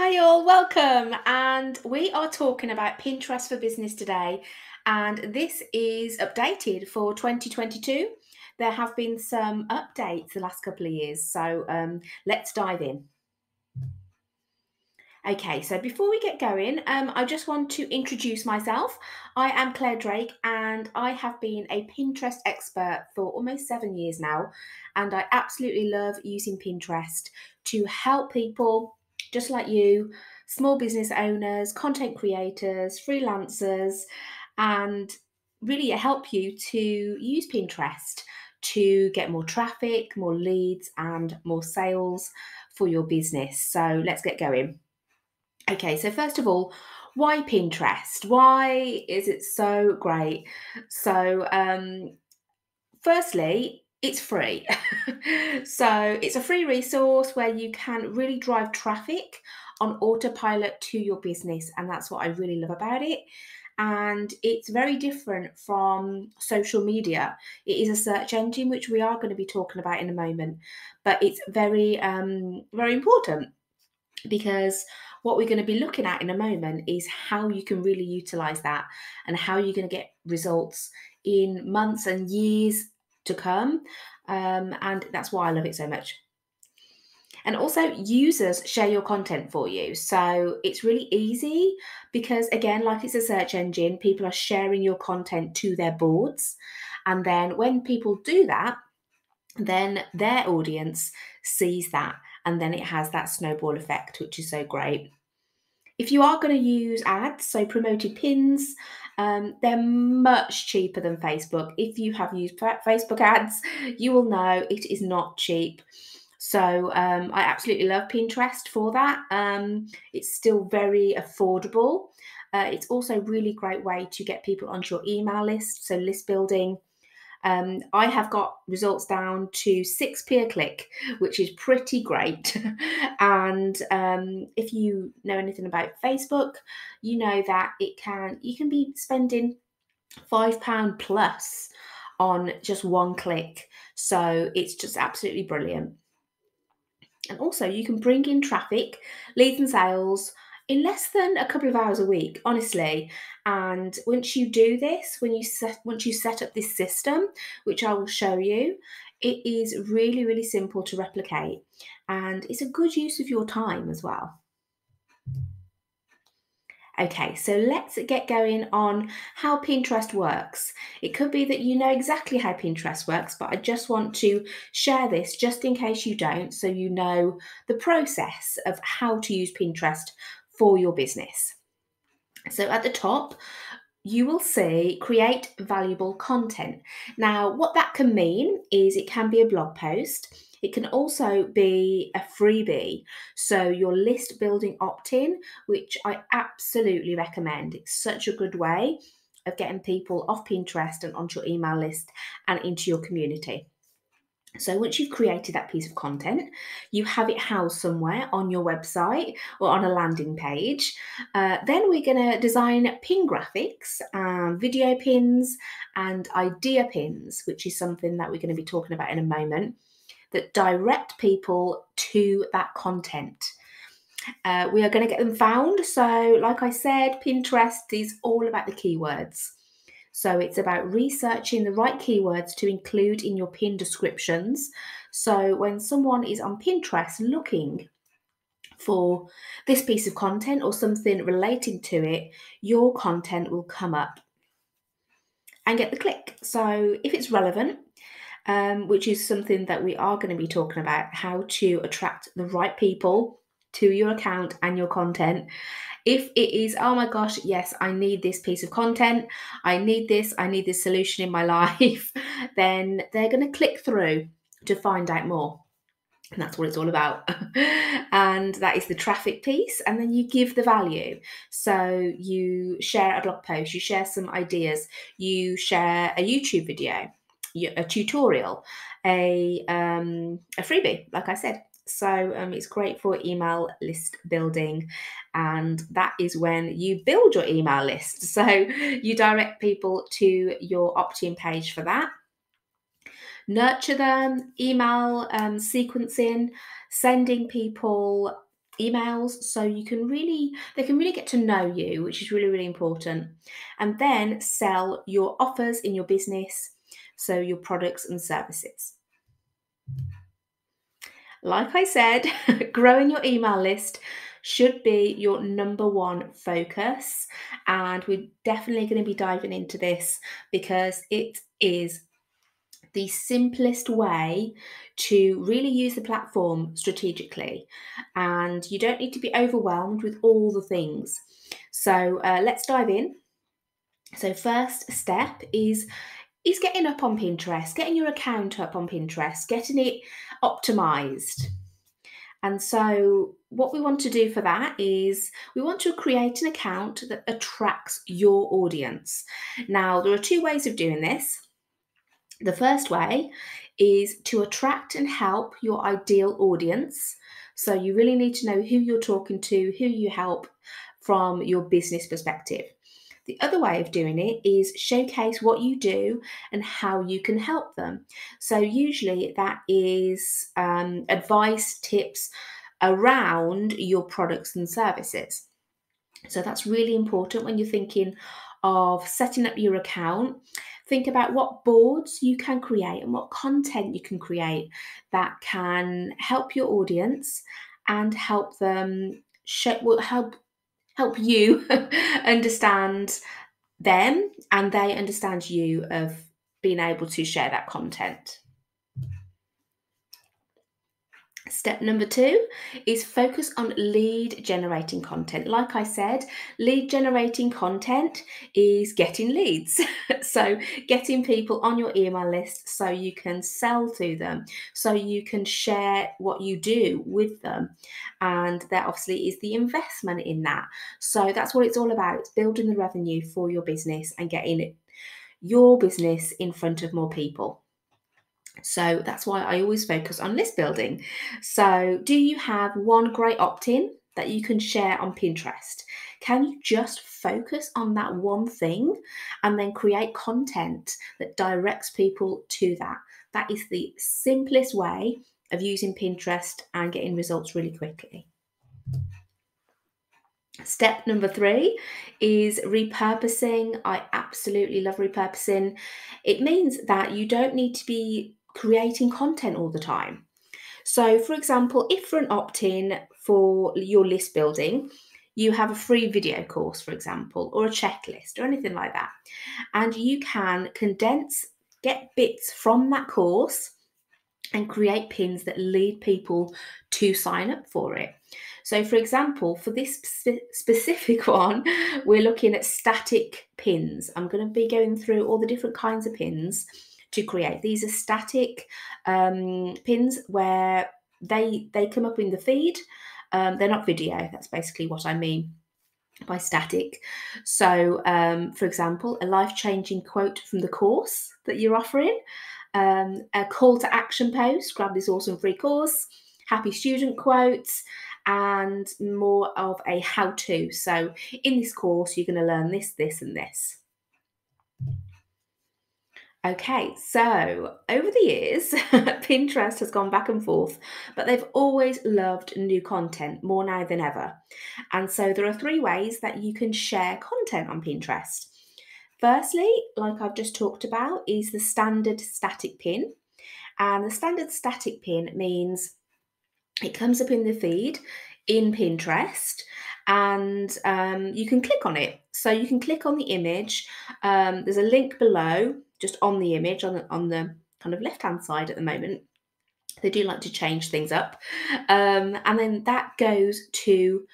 Hi, all, welcome. And we are talking about Pinterest for Business today. And this is updated for 2022. There have been some updates the last couple of years. So um, let's dive in. Okay, so before we get going, um, I just want to introduce myself. I am Clare Drake and I have been a Pinterest expert for almost seven years now. And I absolutely love using Pinterest to help people just like you, small business owners, content creators, freelancers, and really help you to use Pinterest to get more traffic, more leads, and more sales for your business. So let's get going. Okay, so first of all, why Pinterest? Why is it so great? So, um, firstly, it's free. so it's a free resource where you can really drive traffic on autopilot to your business. And that's what I really love about it. And it's very different from social media. It is a search engine, which we are going to be talking about in a moment, but it's very, um, very important because what we're going to be looking at in a moment is how you can really utilize that and how you're going to get results in months and years to come. Um, and that's why I love it so much. And also, users share your content for you. So it's really easy because, again, like it's a search engine, people are sharing your content to their boards. And then when people do that, then their audience sees that. And then it has that snowball effect, which is so great. If you are going to use ads, so promoted pins, um, they're much cheaper than Facebook. If you have used Facebook ads, you will know it is not cheap. So um, I absolutely love Pinterest for that. Um, it's still very affordable. Uh, it's also a really great way to get people onto your email list. So list building um, I have got results down to 6p a click, which is pretty great. and um, if you know anything about Facebook, you know that it can you can be spending five pound plus on just one click. So it's just absolutely brilliant. And also, you can bring in traffic, leads and sales in less than a couple of hours a week, honestly. And once you do this, when you set once you set up this system, which I will show you, it is really, really simple to replicate. And it's a good use of your time as well. Okay, so let's get going on how Pinterest works. It could be that you know exactly how Pinterest works, but I just want to share this just in case you don't, so you know the process of how to use Pinterest for your business. So at the top, you will see create valuable content. Now, what that can mean is it can be a blog post. It can also be a freebie. So, your list building opt in, which I absolutely recommend. It's such a good way of getting people off Pinterest and onto your email list and into your community. So once you've created that piece of content, you have it housed somewhere on your website or on a landing page. Uh, then we're going to design pin graphics, um, video pins, and idea pins, which is something that we're going to be talking about in a moment, that direct people to that content. Uh, we are going to get them found. So, like I said, Pinterest is all about the keywords. So it's about researching the right keywords to include in your pin descriptions. So when someone is on Pinterest looking for this piece of content or something relating to it, your content will come up and get the click. So if it's relevant, um, which is something that we are going to be talking about, how to attract the right people to your account and your content if it is, oh my gosh, yes, I need this piece of content, I need this, I need this solution in my life, then they're going to click through to find out more. And that's what it's all about. and that is the traffic piece. And then you give the value. So you share a blog post, you share some ideas, you share a YouTube video, a tutorial, a um, a freebie, like I said. So um, it's great for email list building. And that is when you build your email list. So you direct people to your opt in page for that. Nurture them, email um, sequencing, sending people emails so you can really they can really get to know you which is really really important and then sell your offers in your business so your products and services like i said growing your email list should be your number one focus and we're definitely going to be diving into this because it is the simplest way to really use the platform strategically. And you don't need to be overwhelmed with all the things. So uh, let's dive in. So, first step is is getting up on Pinterest, getting your account up on Pinterest, getting it optimized. And so, what we want to do for that is we want to create an account that attracts your audience. Now, there are two ways of doing this. The first way is to attract and help your ideal audience. So you really need to know who you're talking to, who you help from your business perspective. The other way of doing it is showcase what you do and how you can help them. So, usually, that is um, advice, tips around your products and services. So, that's really important when you're thinking of setting up your account think about what boards you can create and what content you can create that can help your audience and help them show, will help help you understand them and they understand you of being able to share that content. Step number two is focus on lead generating content. Like I said, lead generating content is getting leads. so, getting people on your email list so you can sell to them, so you can share what you do with them. And there obviously is the investment in that. So, that's what it's all about it's building the revenue for your business and getting your business in front of more people. So that's why I always focus on list building. So, do you have one great opt in that you can share on Pinterest? Can you just focus on that one thing and then create content that directs people to that? That is the simplest way of using Pinterest and getting results really quickly. Step number three is repurposing. I absolutely love repurposing. It means that you don't need to be creating content all the time. So, for example, if for an opt in for your list building, you have a free video course, for example, or a checklist or anything like that, and you can condense, get bits from that course and create pins that lead people to sign up for it. So, for example, for this specific one, we're looking at static pins. I'm going to be going through all the different kinds of pins to create. These are static um, pins where they they come up in the feed. Um, they're not video. That's basically what I mean by static. So, um, for example, a life changing quote from the course that you're offering, um, a call to action post, grab this awesome free course, happy student quotes, and more of a how to. So, in this course, you're going to learn this, this, and this. Okay, so over the years, Pinterest has gone back and forth, but they've always loved new content more now than ever. And so there are three ways that you can share content on Pinterest. Firstly, like I've just talked about, is the standard static pin. And the standard static pin means it comes up in the feed in Pinterest and um, you can click on it. So you can click on the image. Um, there's a link below just on the image on the, on the kind of left hand side at the moment. They do like to change things up. Um, and then that goes to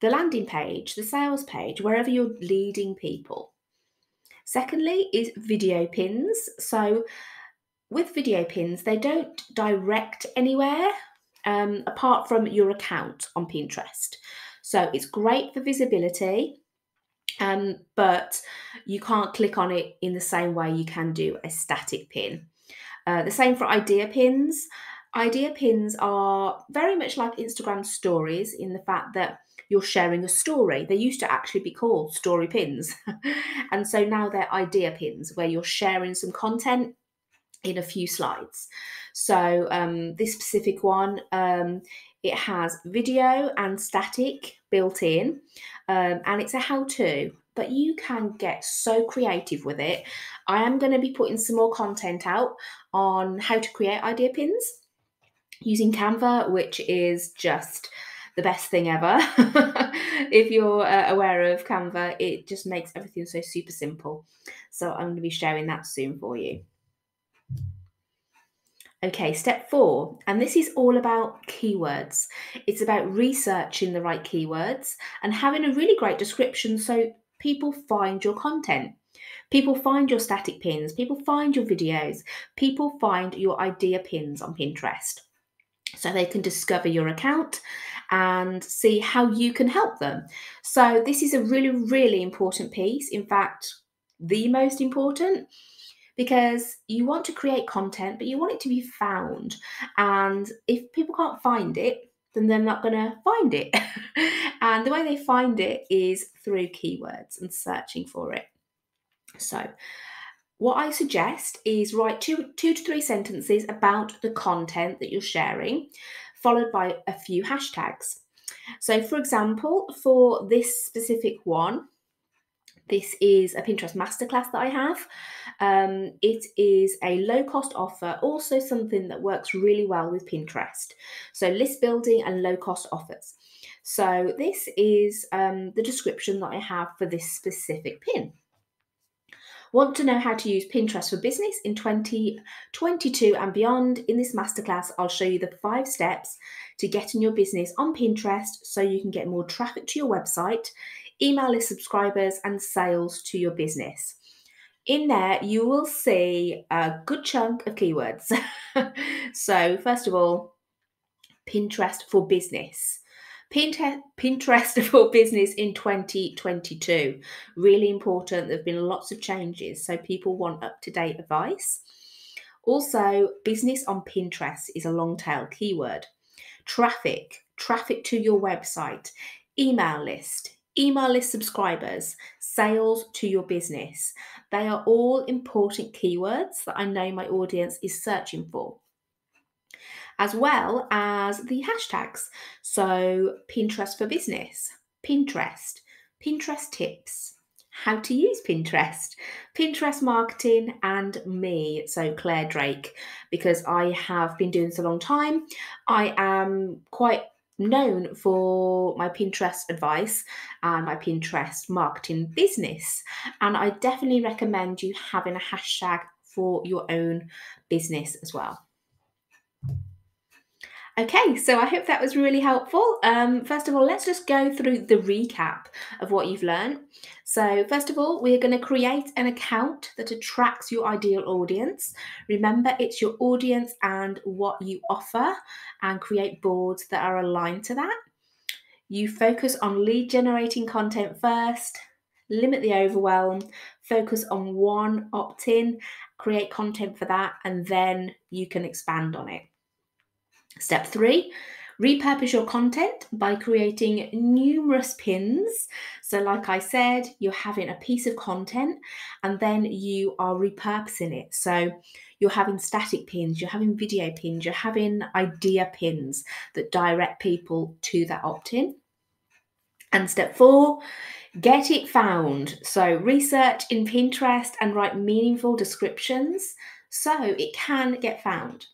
the landing page, the sales page, wherever you're leading people. Secondly, is video pins. So with video pins, they don't direct anywhere um, apart from your account on Pinterest. So it's great for visibility um, but you can't click on it in the same way you can do a static pin. Uh, the same for idea pins. Idea pins are very much like Instagram stories in the fact that you're sharing a story. They used to actually be called story pins. and so now they're idea pins where you're sharing some content in a few slides. So um, this specific one, um, It has video and static built in, um, and it's a how to. But you can get so creative with it. I am going to be putting some more content out on how to create idea pins using Canva, which is just the best thing ever. if you're uh, aware of Canva, it just makes everything so super simple. So I'm going to be sharing that soon for you. Okay, step four, and this is all about keywords. It's about researching the right keywords and having a really great description so people find your content. People find your static pins, people find your videos, people find your idea pins on Pinterest. So they can discover your account and see how you can help them. So, this is a really, really important piece. In fact, the most important because you want to create content, but you want it to be found. And if people can't find it, then they're not going to find it. and the way they find it is through keywords and searching for it. So, what I suggest is write two, two to three sentences about the content that you're sharing, followed by a few hashtags. So, for example, for this specific one, this is a Pinterest masterclass that I have. Um, it is a low cost offer, also something that works really well with Pinterest. So, list building and low cost offers. So, this is um, the description that I have for this specific pin. Want to know how to use Pinterest for business in 2022 and beyond? In this masterclass, I'll show you the five steps to getting your business on Pinterest so you can get more traffic to your website, email list subscribers, and sales to your business. In there, you will see a good chunk of keywords. so, first of all, Pinterest for business. Pinterest for business in 2022. Really important. There have been lots of changes, so people want up to date advice. Also, business on Pinterest is a long tail keyword. Traffic, traffic to your website, email list, email list subscribers, sales to your business. They are all important keywords that I know my audience is searching for as well as the hashtags. So, Pinterest for business, Pinterest, Pinterest tips, how to use Pinterest, Pinterest marketing, and me. So, Clare Drake, because I have been doing this a long time. I am quite known for my Pinterest advice and my Pinterest marketing business. And I definitely recommend you having a hashtag for your own business as well. Okay, so I hope that was really helpful. Um, first of all, let's just go through the recap of what you've learned. So, first of all, we're going to create an account that attracts your ideal audience. Remember, it's your audience and what you offer, and create boards that are aligned to that. You focus on lead generating content first, limit the overwhelm, focus on one opt in, create content for that, and then you can expand on it. Step three, repurpose your content by creating numerous pins. So, like I said, you're having a piece of content and then you are repurposing it. So, you're having static pins, you're having video pins, you're having idea pins that direct people to that opt in. And step four, get it found. So, research in Pinterest and write meaningful descriptions so it can get found.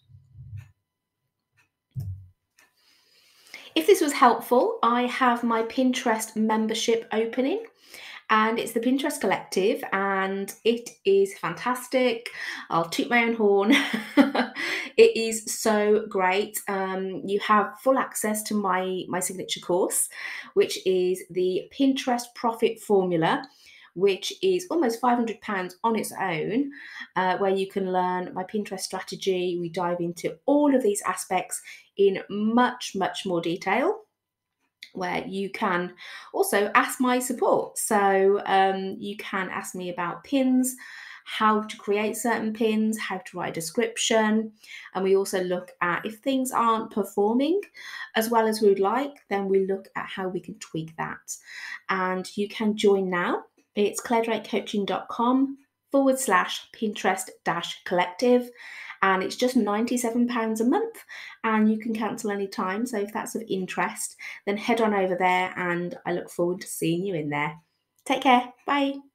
If this was helpful, I have my Pinterest membership opening and it's the Pinterest Collective, and it is fantastic. I'll toot my own horn. it is so great. Um, you have full access to my my signature course, which is the Pinterest Profit Formula which is almost £500 on its own, uh, where you can learn my Pinterest strategy. We dive into all of these aspects in much, much more detail. Where you can also ask my support. So um, you can ask me about pins, how to create certain pins, how to write a description. And we also look at if things aren't performing as well as we would like, then we look at how we can tweak that. And you can join now it's claredrakecoaching.com forward slash Pinterest dash collective. And it's just £97 a month and you can cancel any time. So if that's of interest, then head on over there and I look forward to seeing you in there. Take care. Bye.